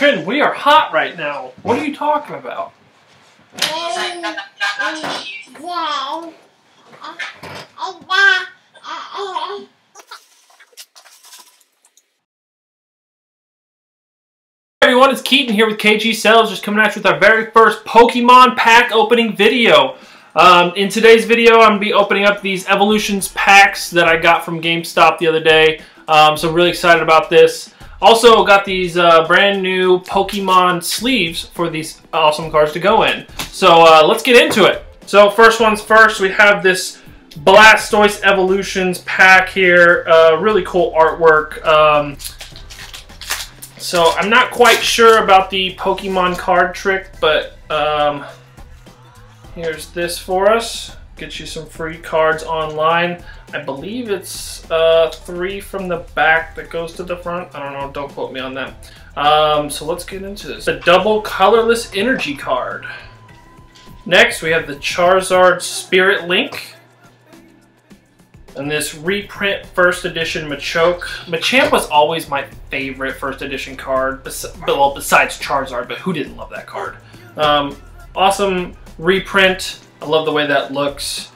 Trin, we are hot right now. What are you talking about? Everyone, it's Keaton here with KG Sells, just coming at you with our very first Pokemon pack opening video. Um, in today's video, I'm going to be opening up these Evolutions packs that I got from GameStop the other day. Um, so I'm really excited about this. Also got these uh, brand new Pokemon sleeves for these awesome cards to go in. So uh, let's get into it. So first one's first, we have this Blastoise Evolutions pack here. Uh, really cool artwork. Um, so I'm not quite sure about the Pokemon card trick, but um, here's this for us. Get you some free cards online. I believe it's uh, three from the back that goes to the front. I don't know, don't quote me on that. Um, so let's get into this. A double colorless energy card. Next, we have the Charizard Spirit Link. And this reprint first edition Machoke. Machamp was always my favorite first edition card, well, besides Charizard, but who didn't love that card? Um, awesome reprint. I love the way that looks.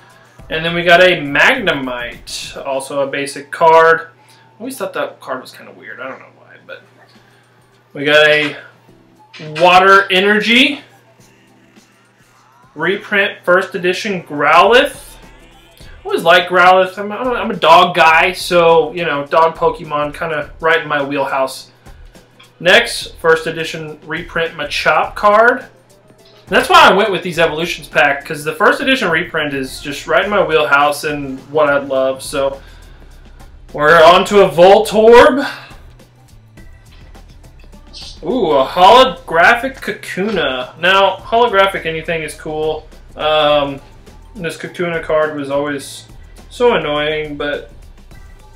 And then we got a Magnemite, also a basic card. I always thought that card was kind of weird. I don't know why, but we got a Water Energy reprint first edition Growlithe always like Growlithe. I'm a, I'm a dog guy, so, you know, dog Pokemon kind of right in my wheelhouse. Next, first edition reprint Machop card. That's why I went with these Evolutions pack, because the first edition reprint is just right in my wheelhouse and what I love. So, we're on to a Voltorb. Ooh, a holographic Kakuna. Now, holographic anything is cool. Um, this Kakuna card was always so annoying, but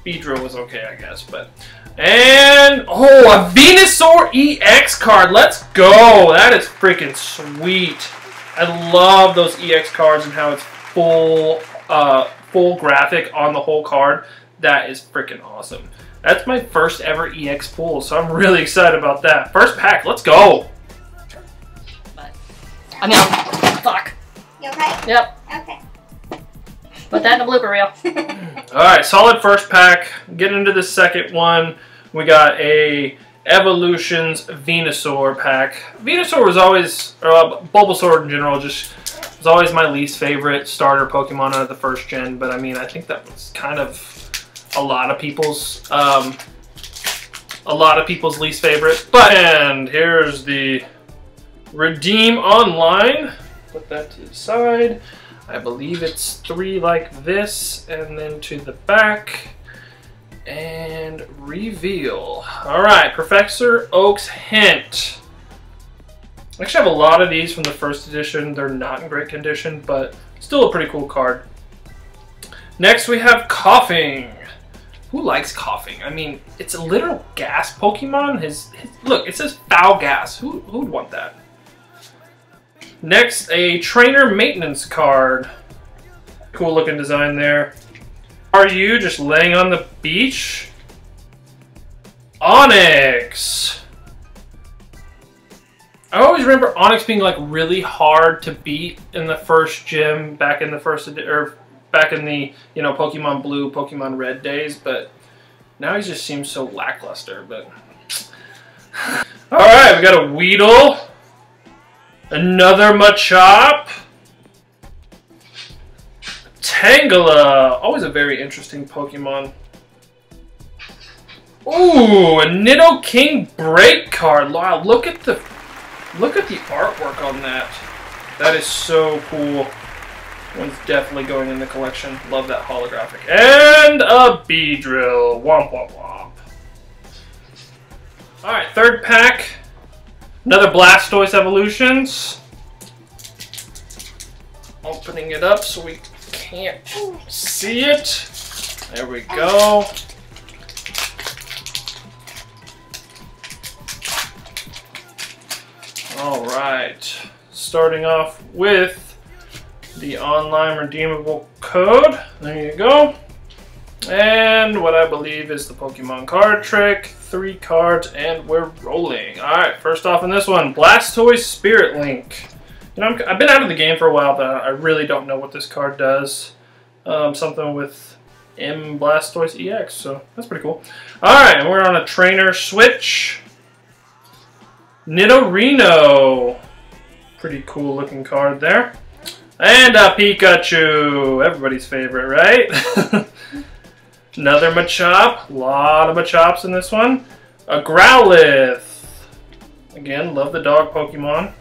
Beedrill was okay, I guess. But And, oh, a Venusaur EX card. Let's go. That is freaking sweet. I love those EX cards and how it's full, uh, full graphic on the whole card. That is freaking awesome. That's my first ever EX pull, so I'm really excited about that. First pack, let's go. I'm out. Fuck. You okay? Yep. Okay. Put that in the blooper reel. All right, solid first pack. Get into the second one. We got a Evolutions Venusaur pack. Venusaur was always, or uh, Bulbasaur in general, just was always my least favorite starter Pokemon out of the first gen. But I mean, I think that was kind of a lot of people's, um, a lot of people's least favorite. But and here's the Redeem Online put that to the side. I believe it's three like this, and then to the back, and reveal. All right, Professor Oak's Hint. I actually have a lot of these from the first edition. They're not in great condition, but still a pretty cool card. Next, we have Koffing. Who likes Koffing? I mean, it's a literal gas Pokemon. His, his look, it says foul gas. Who who'd want that? Next, a trainer maintenance card. Cool looking design there. Are you just laying on the beach? Onix! I always remember Onix being like really hard to beat in the first gym back in the first or back in the you know Pokemon Blue, Pokemon Red days, but now he just seems so lackluster. But all right, we got a Weedle. Another Machop. Tangela. Always a very interesting Pokemon. Ooh, a Nidoking break card. Wow, look at the look at the artwork on that. That is so cool. One's definitely going in the collection. Love that holographic. And a Beedrill. Womp womp womp. Alright, third pack. Another Blastoise Evolutions. Opening it up so we can't see it. There we go. All right, starting off with the online redeemable code. There you go. And what I believe is the Pokemon card trick. Three cards and we're rolling. Alright, first off in this one, Blastoise Spirit Link. You know, i have been out of the game for a while, but I really don't know what this card does. Um, something with M Blastoise EX, so that's pretty cool. Alright, we're on a trainer switch. Nidorino. Pretty cool looking card there. And a Pikachu. Everybody's favorite, right? Another Machop. A lot of Machops in this one. A Growlithe. Again, love the dog Pokemon.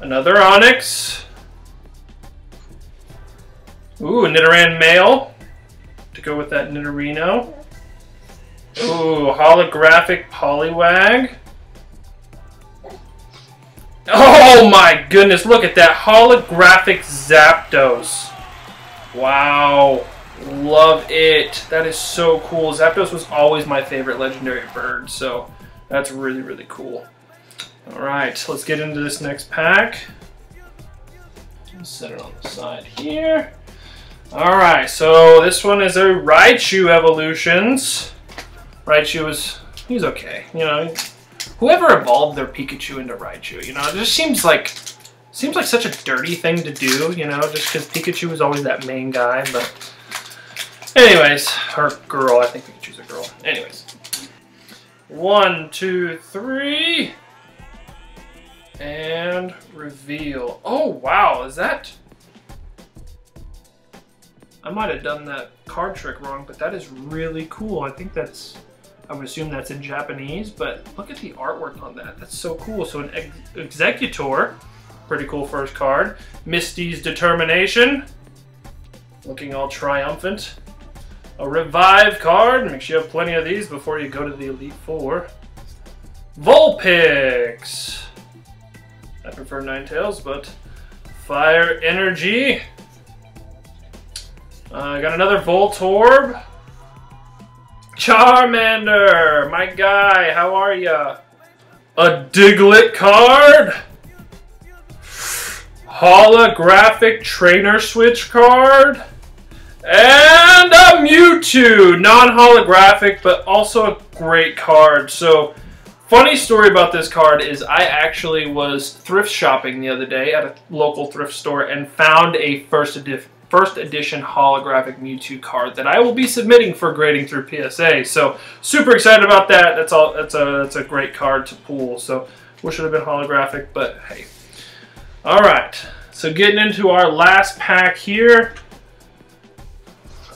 Another Onix. Ooh, Nidoran male. To go with that Nidorino. Ooh, holographic Poliwag. Oh my goodness, look at that holographic Zapdos. Wow. Love it. That is so cool. Zapdos was always my favorite legendary bird, so that's really, really cool. Alright, let's get into this next pack. Set it on the side here. Alright, so this one is a Raichu Evolutions. Raichu is, he's okay. You know, whoever evolved their Pikachu into Raichu, you know, it just seems like seems like such a dirty thing to do, you know, just because Pikachu was always that main guy, but anyways, or girl, I think we can choose a girl. Anyways, one, two, three, and reveal. Oh, wow, is that... I might have done that card trick wrong, but that is really cool. I think that's I would assume that's in Japanese, but look at the artwork on that. That's so cool. So an ex Exeggutor, pretty cool first card. Misty's Determination, looking all triumphant. A Revive card, make sure you have plenty of these before you go to the Elite Four. Vulpix. I prefer Ninetales, but Fire Energy. I uh, got another Voltorb. Charmander, my guy, how are ya? A Diglett card? Holographic Trainer Switch card? And a Mewtwo! Non-holographic, but also a great card. So, funny story about this card is I actually was thrift shopping the other day at a local thrift store and found a first edition first edition holographic Mewtwo card that I will be submitting for grading through PSA. So super excited about that. That's all. That's a that's a great card to pull. So wish it had been holographic, but hey. All right. So getting into our last pack here.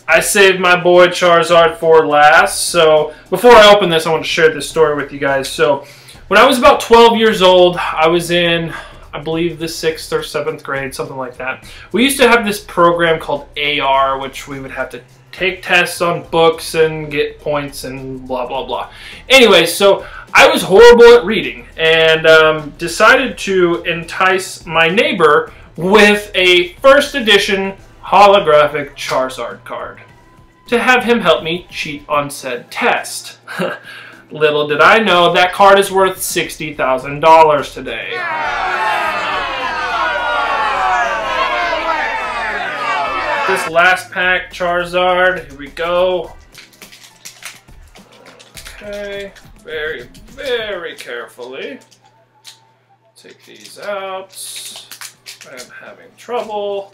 I saved my boy Charizard for last. So before I open this, I want to share this story with you guys. So when I was about 12 years old, I was in I believe the sixth or seventh grade, something like that. We used to have this program called AR, which we would have to take tests on books and get points and blah, blah, blah. Anyway, so I was horrible at reading and um, decided to entice my neighbor with a first edition holographic Charizard card to have him help me cheat on said test. Little did I know that card is worth $60,000 today. This last pack, Charizard, here we go. Okay, very, very carefully. Take these out. I'm having trouble.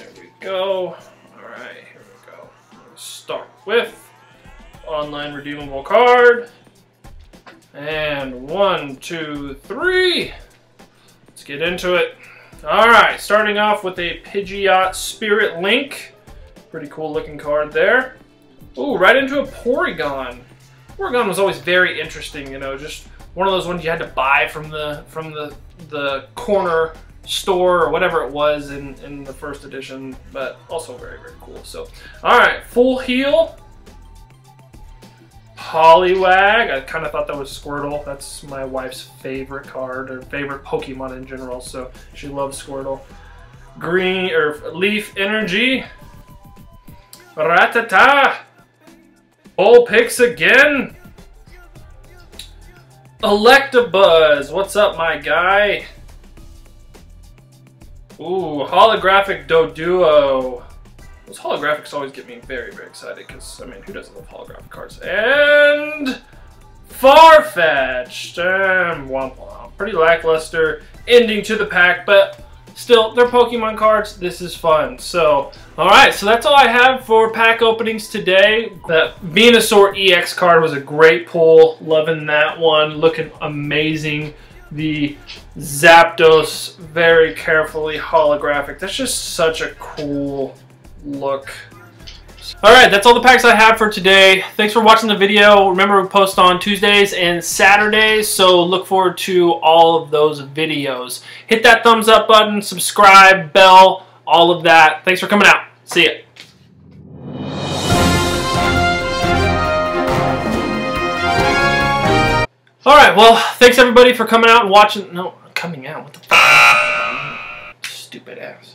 There we go. Alright, here we go. Start with online redeemable card. And one, two, three. Let's get into it. All right, starting off with a Pidgeot Spirit Link. Pretty cool looking card there. Ooh, right into a Porygon. Porygon was always very interesting, you know, just one of those ones you had to buy from the from the the corner store or whatever it was in, in the first edition, but also very, very cool. So, all right, full heal. Poliwag. I kind of thought that was Squirtle. That's my wife's favorite card, or favorite Pokemon in general, so she loves Squirtle. Green, or Leaf Energy. Rattata. Vulpix again. Electabuzz. What's up, my guy? Ooh, holographic Doduo. Those holographics always get me very, very excited because, I mean, who doesn't love holographic cards? And Farfetch'd. Um, womp womp. Pretty lackluster ending to the pack, but still, they're Pokemon cards. This is fun. So, alright, so that's all I have for pack openings today. That Venusaur EX card was a great pull. Loving that one. Looking amazing. The Zapdos, very carefully holographic. That's just such a cool look. Alright, that's all the packs I have for today. Thanks for watching the video. Remember, we post on Tuesdays and Saturdays, so look forward to all of those videos. Hit that thumbs up button, subscribe, bell, all of that. Thanks for coming out. See ya. Alright, well, thanks everybody for coming out and watching. No, coming out. What the fuck? Stupid ass.